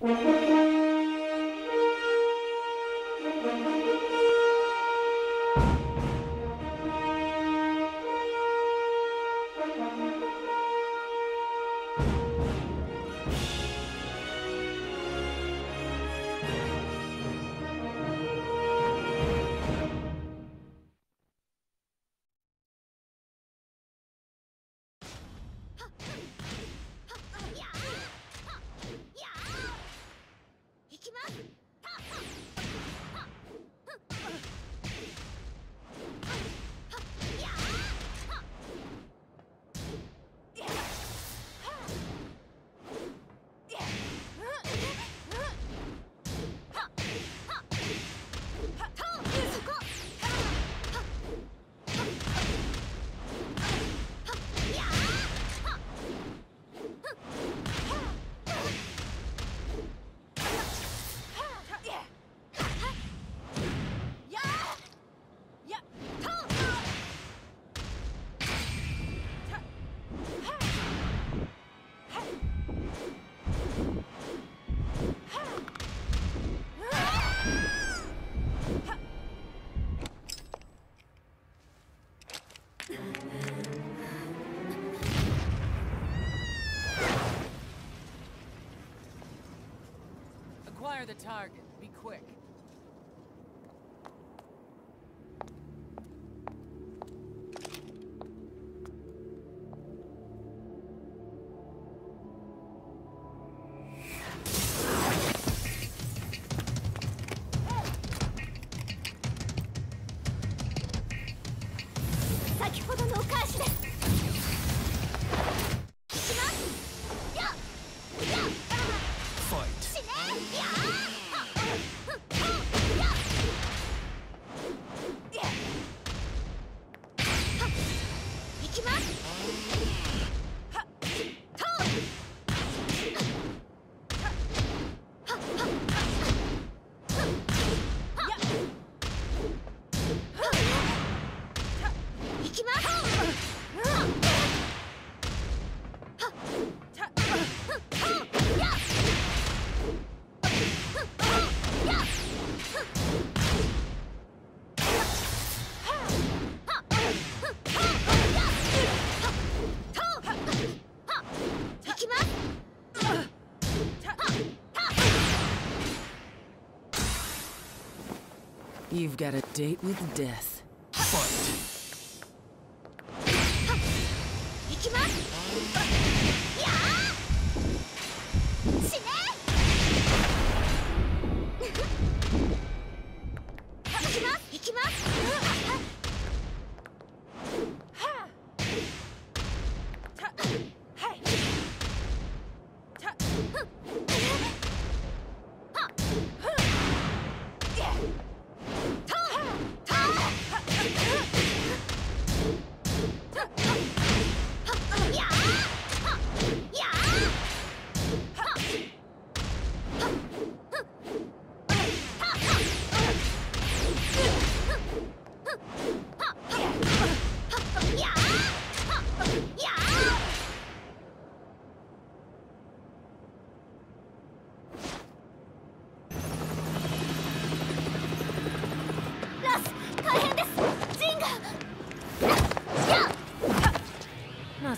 行 Acquire the target. Be quick.「got a date with death. Fight. 行きます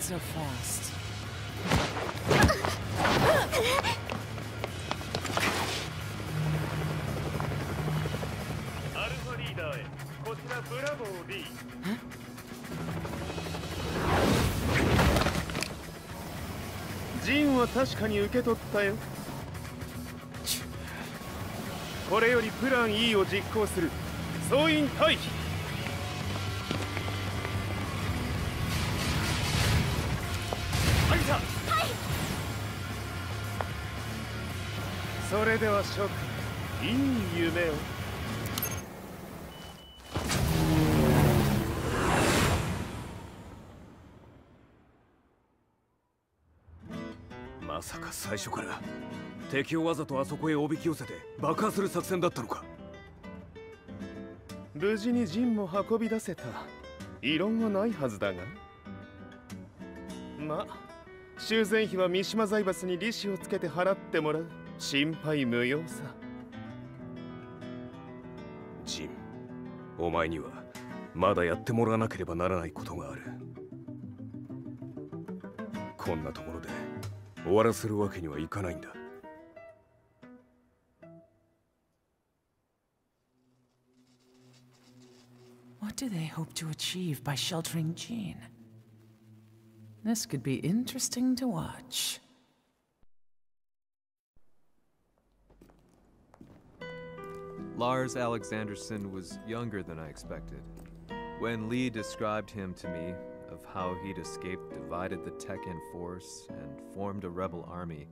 Not so fast. アルファリーダーへこちらブラボー B ジンは確かに受け取ったよ。これよりプラン E を実行する。総員退避それでは諸君いい夢を。まさか最初から敵をわざとあそこへおびき寄せて爆破する作戦だったのか。無事にジンも運び出せた異論はないはずだが。まあ修繕費は三島財閥に利子をつけて払ってもらう。心配無用さジンお前にはまだやってもらわなければならないことがあるこんなところで終わらせるわけにはいかないんだ What do they hope to achieve by sheltering Jean? This could be interesting to watch. Lars Alexanderson was younger than I expected. When Lee described him to me, of how he'd escaped, divided the Tekken force, and formed a rebel army,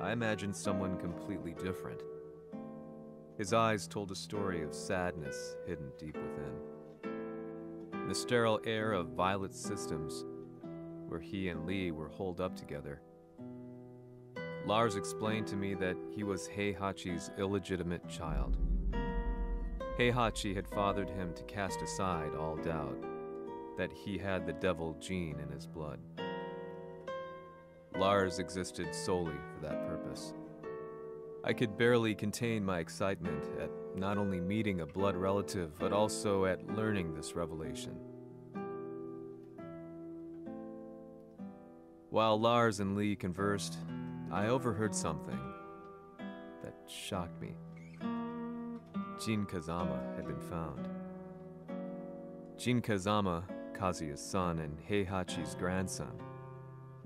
I imagined someone completely different. His eyes told a story of sadness hidden deep within. The sterile air of Violet Systems, where he and Lee were holed up together. Lars explained to me that he was Heihachi's illegitimate child. Heihachi had fathered him to cast aside all doubt that he had the devil gene in his blood. Lars existed solely for that purpose. I could barely contain my excitement at not only meeting a blood relative, but also at learning this revelation. While Lars and Lee conversed, I overheard something that shocked me. Jin Kazama had been found. Jin Kazama, Kazuya's son and Heihachi's grandson.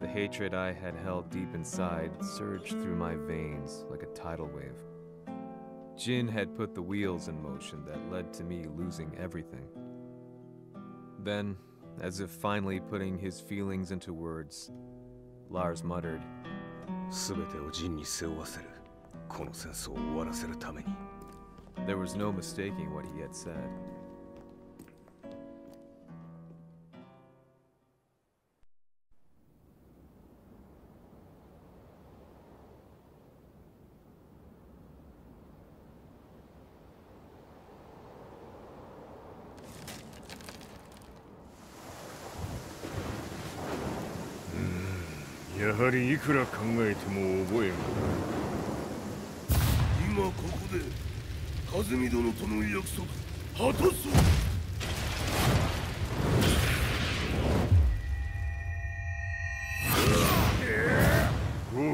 The hatred I had held deep inside surged through my veins like a tidal wave. Jin had put the wheels in motion that led to me losing everything. Then, as if finally putting his feelings into words, Lars muttered, 全てをジンに背負わせるこの戦争を終わらせるために There was no mistaking what he had said.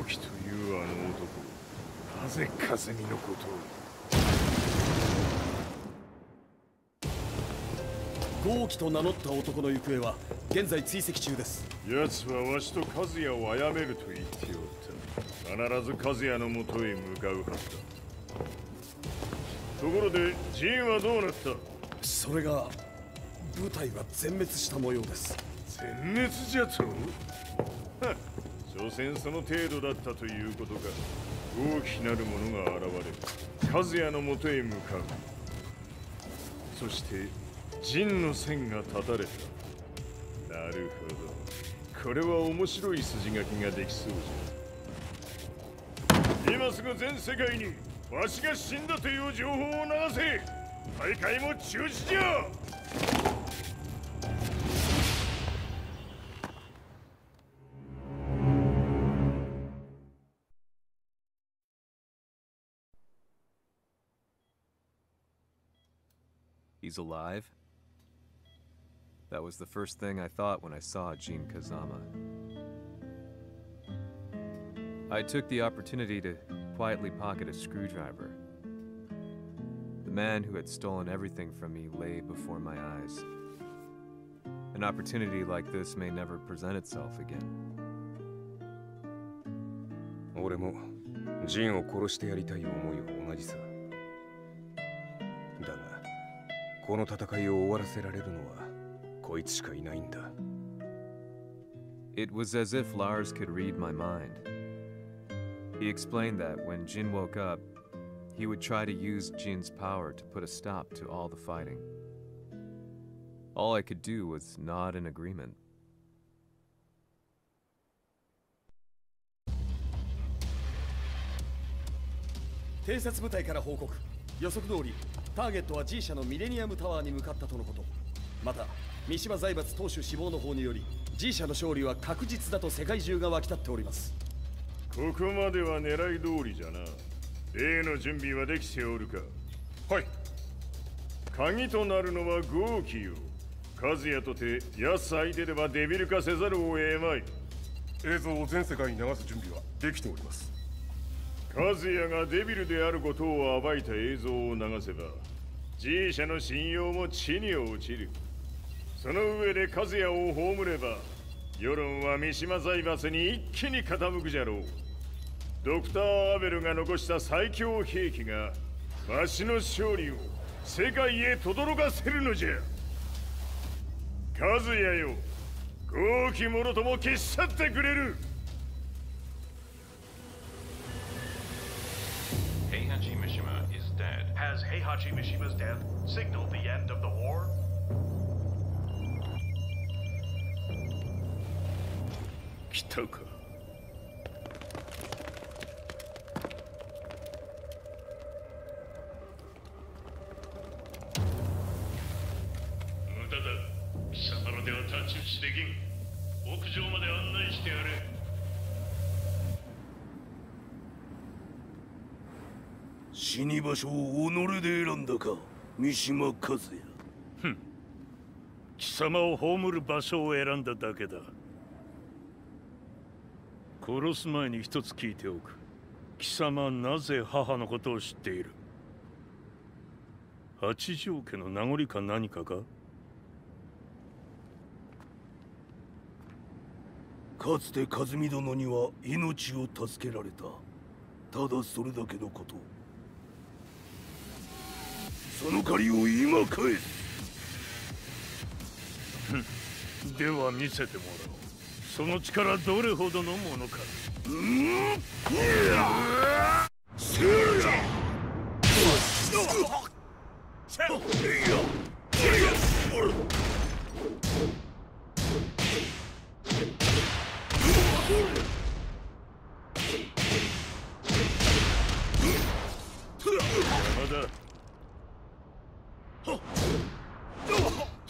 豪気というあの男。なぜ風見のことを。豪輝と名乗った男の行方は現在追跡中です。奴はわしと和也を殺めると言っておった。必ず和也のもとへ向かうはずだ。ところでジンはどうなった？それが部隊は全滅した模様です。全滅じゃと？は所詮その程度だったということか。大きなるものが現れる和也のもとへ向かう。そして陣の線が断たれた。なるほど。これは面白い筋書きができそうじゃ。今すぐ全世界にわしが死んだという情報を流せ。大会も中止じゃ。He's alive? That was the first thing I thought when I saw Jin Kazama. I took the opportunity to quietly pocket a screwdriver. The man who had stolen everything from me lay before my eyes. An opportunity like this may never present itself again. 俺もジンを殺してやりたい思いは同じさ この戦いを終わらせられるのはこいつしかいないんだ It was as if Lars could read my mind. He explained that when Jin woke up, he would try to use Jin's power to put a stop to all the fighting. All I could do was nod in agreement. 偵察部隊から報告予測通りターゲットは G 社のミレニアムタワーに向かったとのこと。また三島財閥当主死亡の方により G 社の勝利は確実だと世界中が沸き立っております。ここまでは狙い通りじゃな。例の準備はできておるか。はい。鍵となるのは豪気よ和也とて奴相手ではデビル化せざるを得まい。映像を全世界に流す準備はできております和也がデビルであることを暴いた映像を流せば G 社の信用も地に落ちる。その上で和也を葬れば世論は三島財閥に一気に傾くじゃろう。ドクター・アベルが残した最強兵器がわしの勝利を世界へ轟かせるのじゃ。和也よ豪気者とも消し去ってくれる。Is dead. Has Heihachi Mishima's death signaled the end of the war? 来たか無駄だ貴様らでは太刀打ちできん屋上まで案内してやれ死に場所を己で選んだか三島和也。貴様を葬る場所を選んだだけだ。殺す前に一つ聞いておく。貴様はなぜ母のことを知っている？八条家の名残か何かか？かつて和美殿には命を助けられた。ただそれだけのことその借りを今返す。では見せてもらおう。その力どれほどのものか。邪魔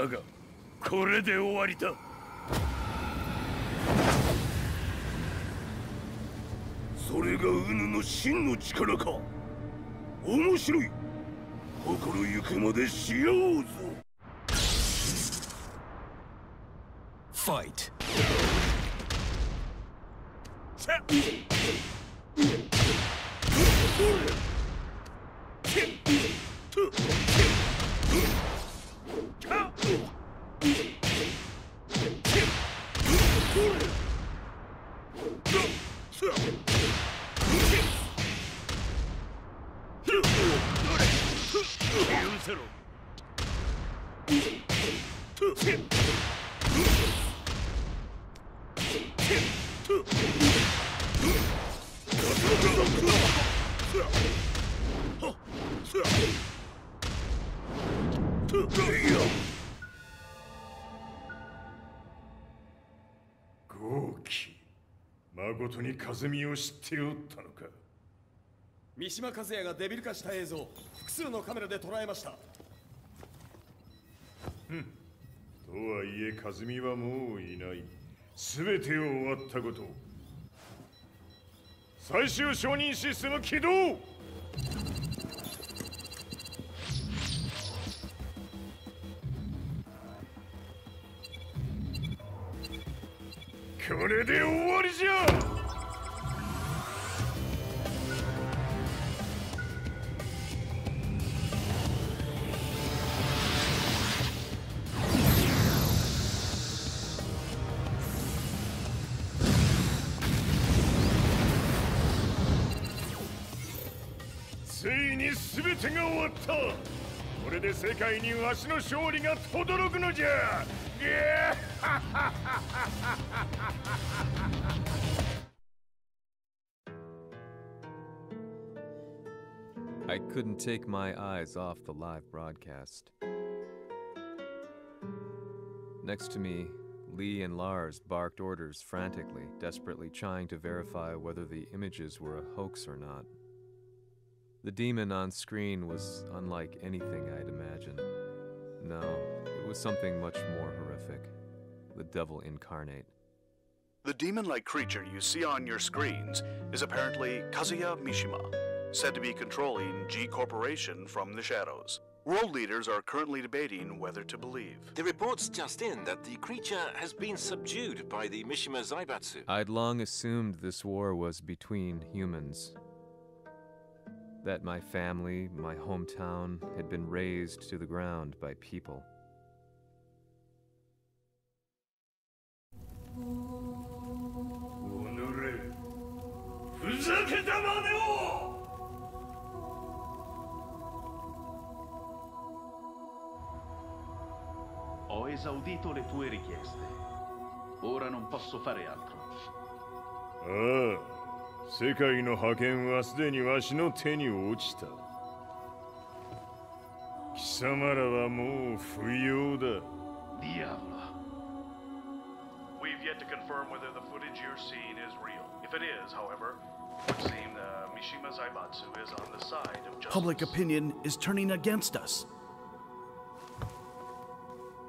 だがこれで終わりだ。それがウヌの真の力か。面白い。心ゆくまでしようぞ。Fight! 許豪気誠に和美を知っておったのか。三島和也がデビル化した映像複数のカメラで捉えました。とはいえ和美はもういない。全てを終わったこと最終承認システム起動これで終わりじゃ。ついに全てが終わった。これで世界にわしの勝利が轟くのじゃ。I couldn't take my eyes off the live broadcast. Next to me, Lee and Lars barked orders frantically, desperately trying to verify whether the images were a hoax or not. The demon on screen was unlike anything I'd imagined. No, it was something much more horrific the devil incarnate. The demon like creature you see on your screens is apparently Kazuya Mishima, said to be controlling G Corporation from the shadows. World leaders are currently debating whether to believe. The reports just in that the creature has been subdued by the Mishima Zaibatsu. I'd long assumed this war was between humans. That my family, my hometown, had been razed to the ground by people. ふざけたまねを Ho esaudito le tue richieste. Ora non posso fare altro. ああ世界の覇権はすでにわしの手に落ちた貴様らはもう不要だ Diavolo. We've yet to confirm whether the footage you're seeing is real. If it is, however, it would seem the Mishima Zaibatsu is on the side of justice. Public opinion is turning against us.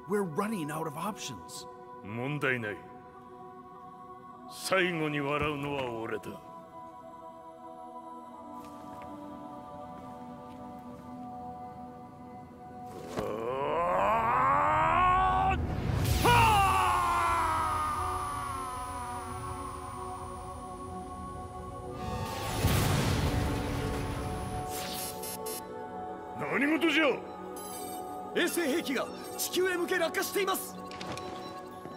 We're running out of options. 問題ない最後に笑うのは俺だ 何事じゃ衛星兵器が地球へ向け落下しています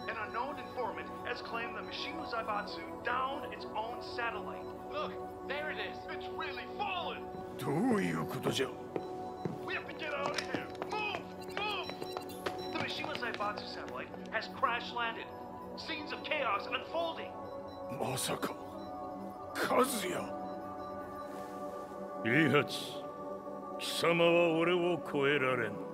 An unknown informant has claimed the Mishima Zaibatsu downed its own satellite. Look, there it is. It's really fallen. どういうことじゃ We have to get out of here. Move! Move! The Mishima Zaibatsu satellite has crash landed. Scenes of chaos unfolding. まさか和也イハチ貴様は俺を超えられん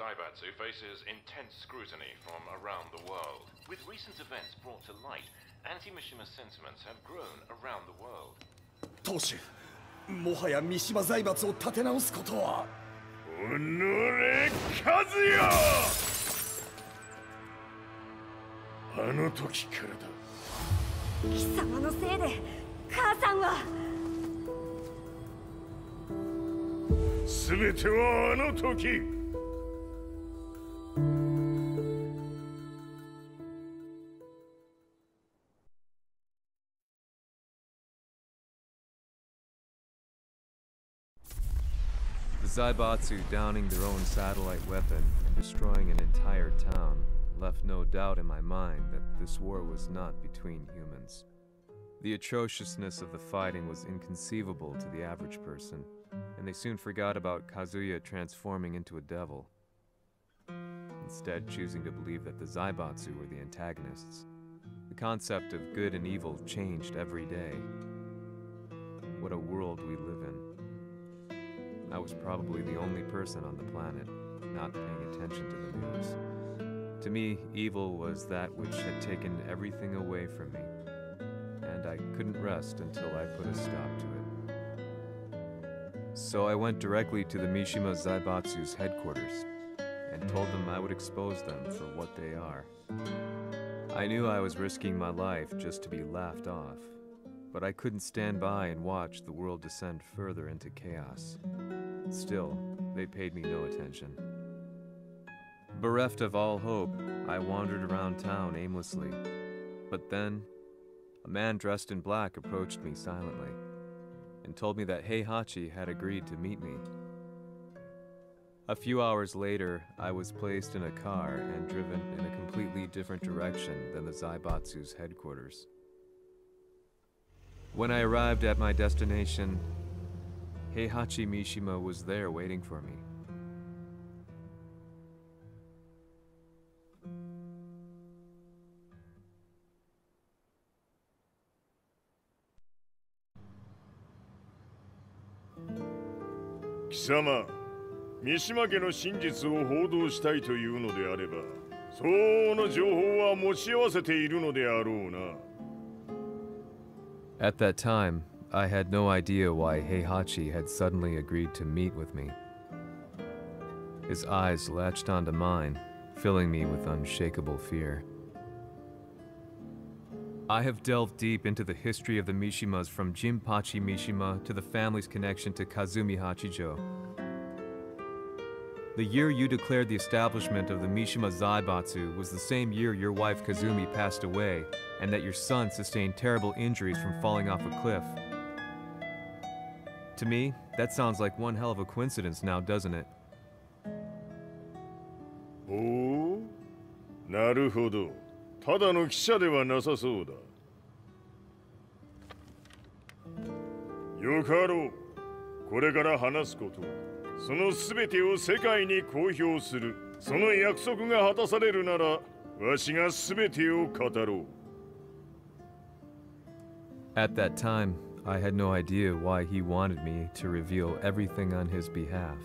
Zaibatsu faces intense scrutiny from around the world. With recent events brought to light, anti Mishima sentiments have grown around the world. 当主もはや三島財閥を立て直すことはおのれ和也あの時からだ貴様のせいで母さんは全てはあの時 The Zaibatsu downing their own satellite weapon and destroying an entire town left no doubt in my mind that this war was not between humans. The atrociousness of the fighting was inconceivable to the average person, and they soon forgot about Kazuya transforming into a devil, instead choosing to believe that the Zaibatsu were the antagonists. The concept of good and evil changed every day. What a world we live in. I was probably the only person on the planet not paying attention to the news. To me, evil was that which had taken everything away from me, and I couldn't rest until I put a stop to it. So I went directly to the Mishima Zaibatsu's headquarters and told them I would expose them for what they are. I knew I was risking my life just to be laughed off, but I couldn't stand by and watch the world descend further into chaos. Still, they paid me no attention. Bereft of all hope, I wandered around town aimlessly. But then, a man dressed in black approached me silently and told me that Heihachi had agreed to meet me. A few hours later, I was placed in a car and driven in a completely different direction than the Zaibatsu's headquarters. When I arrived at my destination, Heihachi Mishima was there waiting for me. "貴様三島家の真実を報道したいというのであれば相応の情報は持ち合わせているのであろうな At that time, I had no idea why Heihachi had suddenly agreed to meet with me. His eyes latched onto mine, filling me with unshakable fear. I have delved deep into the history of the Mishimas from Jinpachi Mishima to the family's connection to Kazumi Hachijo. The year you declared the establishment of the Mishima Zaibatsu was the same year your wife Kazumi passed away, and that your son sustained terrible injuries from falling off a cliff. To me, that sounds like one hell of a coincidence now, doesn't it? おおなるほど ただの記者ではなさそうだよかろうこれから話すことその全てを世界に公表するその約束が果たされるならわしが全てを語ろう At that time, I had no idea why he wanted me to reveal everything on his behalf.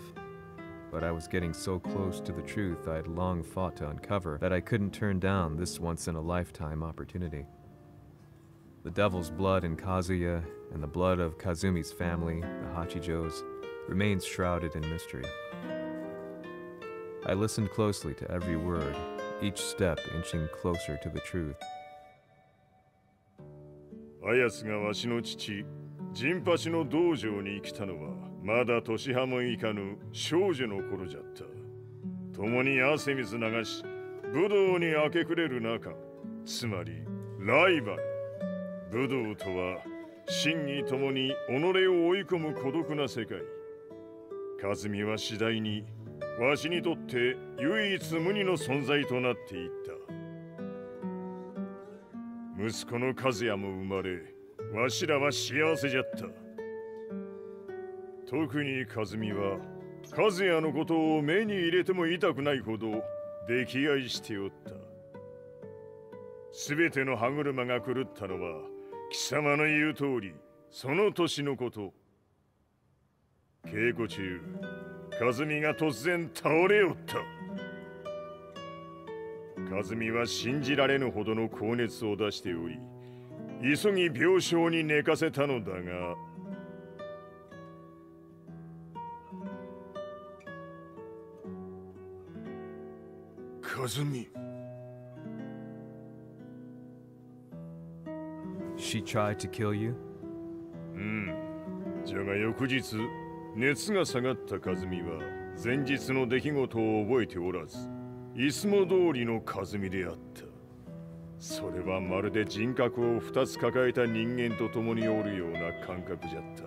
But I was getting so close to the truth I had long fought to uncover that I couldn't turn down this once in a lifetime opportunity. The devil's blood in Kazuya and the blood of Kazumi's family, the Hachijos, remains shrouded in mystery. I listened closely to every word, each step inching closer to the truth. あやつがわしの父ジンパチの道場に来たのは まだ年派もいかぬ少女の頃じゃった。共に汗水流し武道に明け暮れる中つまりライバル武道とは真に共に己を追い込む孤独な世界。和美は次第にわしにとって唯一無二の存在となっていった。息子の和也も生まれわしらは幸せじゃった。特に和美は和也のことを目に入れても痛くないほど溺愛しておった。全ての歯車が狂ったのは貴様の言う通りその年のこと。稽古中和美が突然倒れおった。和美は信じられぬほどの高熱を出しており急ぎ病床に寝かせたのだが和美 She tried to kill you? うんじゃが翌日熱が下がった和美は前日の出来事を覚えておらずいつも通りの和美であった。それはまるで人格を二つ抱えた人間と共におるような感覚じゃった。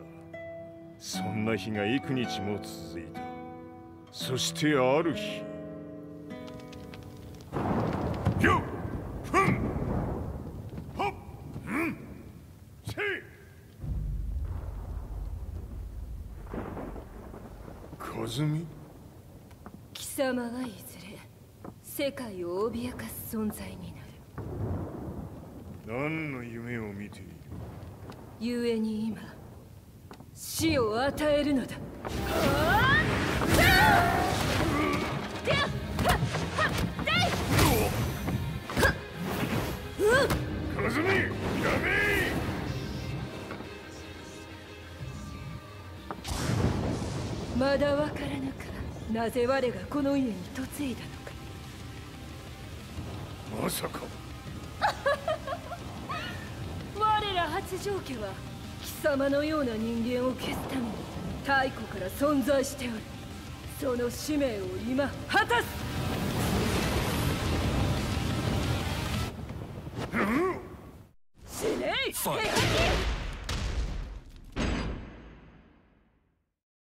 そんな日が幾日も続いた。そしてある日脅かす存在になる。何の夢を見ている？故に今死を与えるのだ。和美やめまだわからぬか。なぜ我がこの家に嫁いだのかまさか。我ら八丈家は貴様のような人間を消すために太古から存在しておる。その使命を今果たす。死ね！い